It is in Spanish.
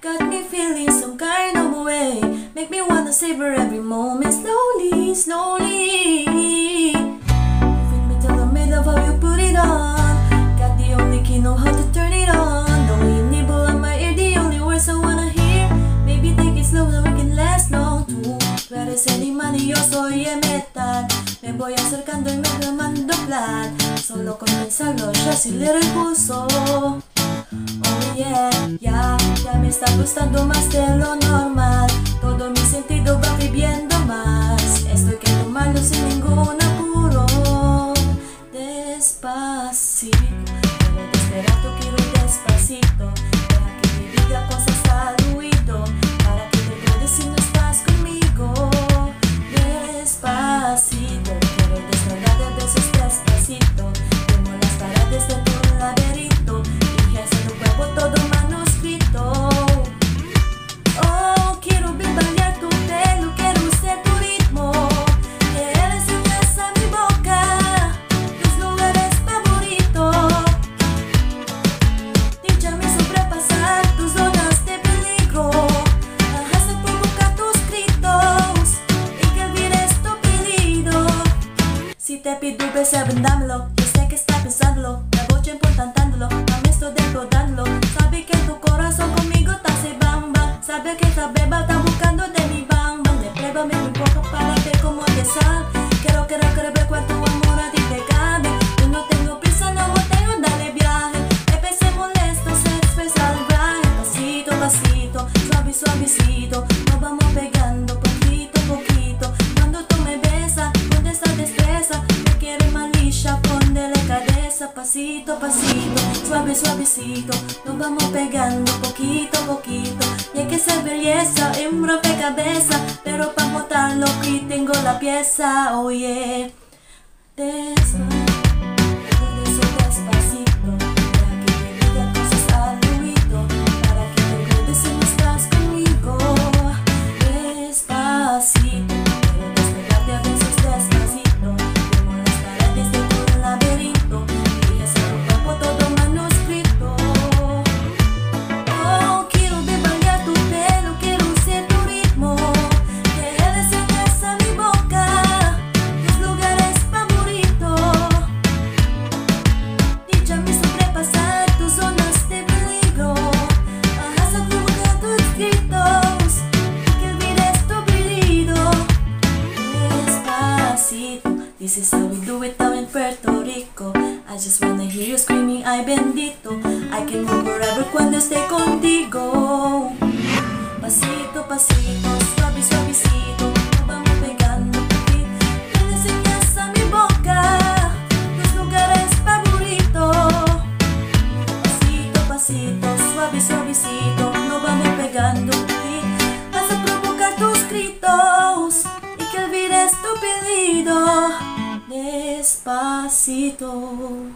Got me feeling some kind of way. Make me wanna savor every moment. Slowly, slowly. You fit me till the middle of how you put it on. Got the only key know how to turn it on. The way you nibble on my ear, the only words I wanna hear. Maybe take it slow so we can last long too. Tú eres el imán y yo soy el metal. Me voy acercando y me quemando flat Solo con pensarlo ya sí le repuso yeah, ya, ya me está gustando más de lo normal. Todo mi sentido va viviendo más. Estoy que tomarlo sin ningún apuro. Despacito, quiero despacito. Pasito a pasito, suave suavecito, nos vamos pegando poquito a poquito. Y es que esa belleza es un rompecabezas, pero para montarlo aquí tengo la pieza, oye. This is how we do it down in Puerto Rico. I just wanna hear you screaming, ay bendito. I can move forever cuando esté contigo. Pasito, pasito, suave, suavecito. Pasito, pasito, suave, suavecito, nos vamos pegando capacitou